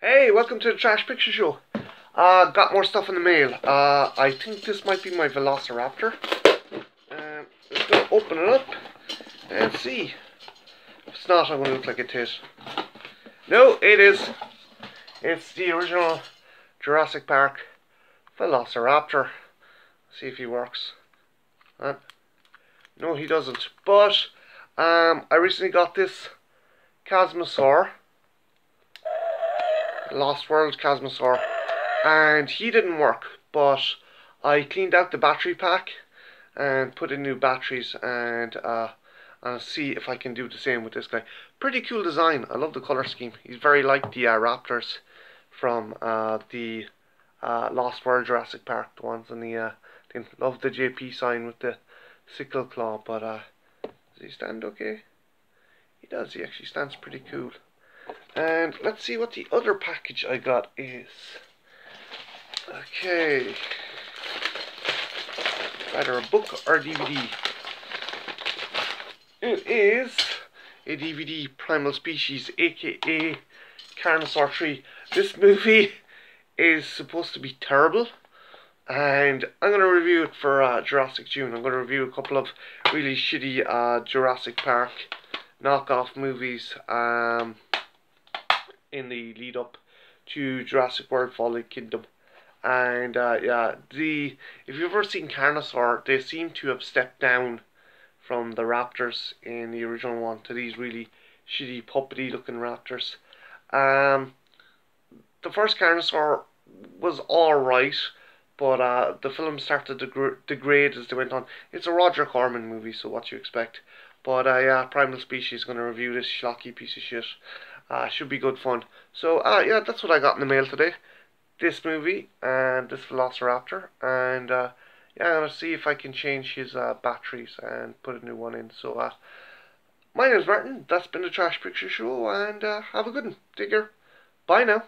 Hey, welcome to the Trash Picture Show. Uh, got more stuff in the mail. Uh, I think this might be my Velociraptor. Um, let's go open it up and see. If it's not, I'm going to look like a tit. No, it is. It's the original Jurassic Park Velociraptor. see if he works. Huh? No, he doesn't. But um, I recently got this Chasmosaur. Lost World Chasmosaur. And he didn't work, but I cleaned out the battery pack and put in new batteries and uh, and see if I can do the same with this guy. Pretty cool design. I love the color scheme. He's very like the uh, Raptors from uh, the uh, Lost World Jurassic Park, the ones in the uh, love the JP sign with the sickle claw, but uh, does he stand okay? He does. He actually stands pretty cool. And let's see what the other package I got is. Okay. Either a book or a DVD. It is a DVD Primal Species, aka Carnosaur 3. This movie is supposed to be terrible. And I'm going to review it for uh, Jurassic June. I'm going to review a couple of really shitty uh, Jurassic Park knockoff movies um, in the lead up to Jurassic World Fallen Kingdom. And uh, yeah, the if you've ever seen Carnosaur, they seem to have stepped down from the raptors in the original one to these really shitty puppety looking raptors. Um, the first Carnosaur was alright, but uh, the film started to degrade as they went on. It's a Roger Corman movie, so what you expect. But uh, yeah, Primal Species is going to review this schlocky piece of shit. Uh, should be good fun. So uh, yeah, that's what I got in the mail today. This movie and this Velociraptor. And uh, yeah, I'm to see if I can change his uh, batteries and put a new one in. So uh, my name's Martin. That's been the Trash Picture Show. And uh, have a good one. Take care. Bye now.